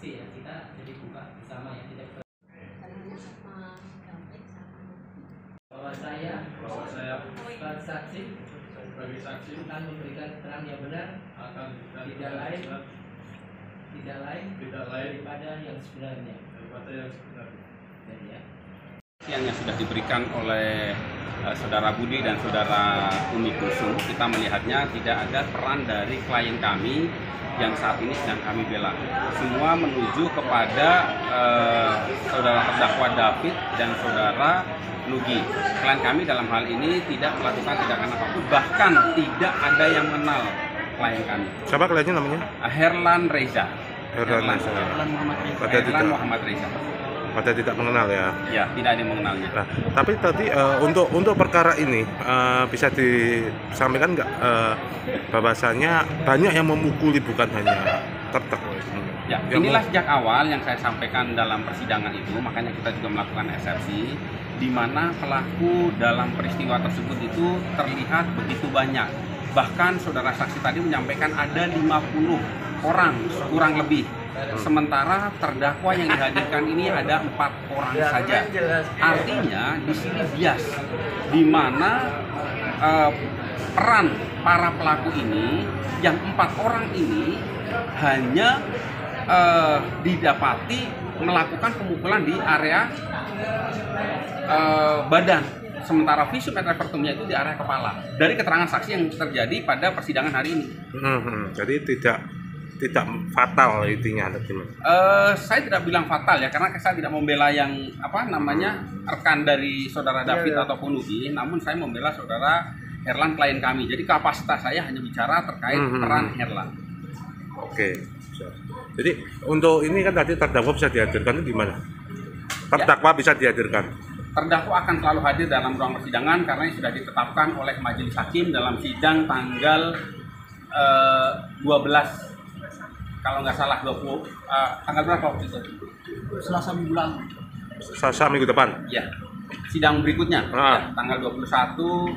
saksi ya kita jadi buka bersama ya tidak ber- bahwa saya bahwa saya sebagai saksi. Sebagai saksi. Akan memberikan keterangan yang benar. Akan Tidak lain. tidak lain tidak lain. daripada yang sebenarnya. Daripada yang sebenarnya. ya. Yang sudah diberikan oleh eh, saudara Budi dan saudara Umi Kulsum kita melihatnya tidak ada peran dari klien kami yang saat ini sedang kami bela. Semua menuju kepada eh, saudara terdakwa David dan saudara Nugi. Klien kami dalam hal ini tidak melakukan tindakan apa pun bahkan tidak ada yang mengenal klien kami. Siapa kliennya namanya? Herlan Reza. Herlan Reza. Herlan Muhammad Reza. Herlan Muhammad Reza Pada tidak mengenal ya. ya tidak ada yang mengenalnya Nah, tapi tadi eh, untuk untuk perkara ini eh, bisa disampaikan nggak bahwasanya banyak yang memukuli bukan hanya terdakwa. Hmm. Ya, inilah sejak awal yang saya sampaikan dalam persidangan itu, makanya kita juga melakukan eksepsi, di mana pelaku dalam peristiwa tersebut itu terlihat begitu banyak. Bahkan saudara saksi tadi menyampaikan ada 50 orang kurang lebih. Sementara terdakwa yang dihadirkan ini ada empat orang saja. Artinya di sini bias, di mana eh, peran para pelaku ini yang empat orang ini hanya eh, didapati melakukan pemukulan di area eh, badan sementara visum et repertumnya itu di area kepala dari keterangan saksi yang terjadi pada persidangan hari ini Hmm, hmm. Jadi tidak tidak fatal intinya atau gimana? Eh, saya tidak bilang fatal ya karena saya tidak membela yang apa namanya rekan dari saudara David ataupun Ugi namun saya membela saudara Herlan klien kami jadi kapasitas saya hanya bicara terkait Hmm. peran Herlan Oke. siap. Jadi untuk ini kan tadi terdakwa bisa dihadirkan itu gimana? Terdakwa bisa dihadirkan. terdakwa akan selalu hadir dalam ruang persidangan karena ini sudah ditetapkan oleh majelis hakim dalam sidang tanggal eh, 12 kalau nggak salah 20 eh, tanggal berapa waktu itu? Selasa minggu lalu. Selasa minggu depan. Ya. Sidang berikutnya Ah. ya, tanggal 21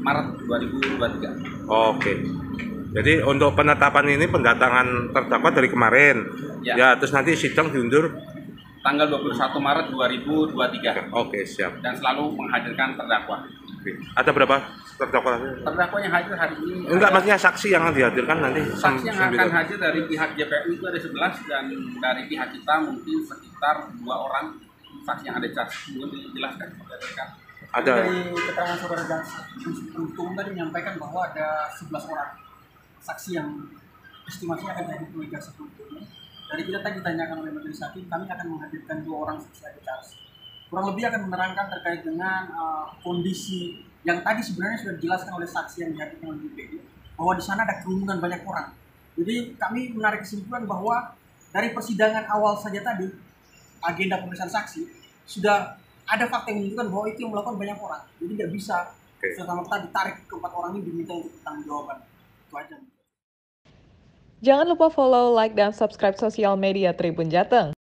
Maret 2023. Oke. Jadi untuk penetapan ini pendatangan terdakwa dari kemarin. Ya. Ya, terus nanti sidang diundur. Tanggal 21 Maret 2023 Oke, siap. dan selalu menghadirkan terdakwa. Oke. Ada berapa terdakwa? Terdakwa yang hadir hari ini Enggak, ada- maksudnya saksi yang dihadirkan nanti. Saksi yang akan hadir dari pihak JPU itu ada 11 dan dari pihak kita mungkin sekitar dua orang saksi yang ada charge mungkin dijelaskan kepada rekan. Ada. Dari keterangan saudara Untung tadi menyampaikan bahwa ada 11 orang saksi yang estimasinya akan jadi pemegang sebelumnya. Dari kita tadi ditanyakan oleh majelis hakim, kami akan menghadirkan dua orang saksi ada charge. Kurang lebih akan menerangkan terkait dengan uh, kondisi yang tadi sebenarnya sudah dijelaskan oleh saksi yang dihadirkan oleh BPD bahwa di sana ada kerumunan banyak orang. Jadi kami menarik kesimpulan bahwa dari persidangan awal saja tadi agenda pemeriksaan saksi sudah ada fakta yang menunjukkan bahwa itu yang melakukan banyak orang. Jadi tidak bisa Oke. serta merta ditarik ke empat orang ini diminta untuk bertanggung jawaban. Itu aja. Jangan lupa follow, like, dan subscribe sosial media Tribun Jateng.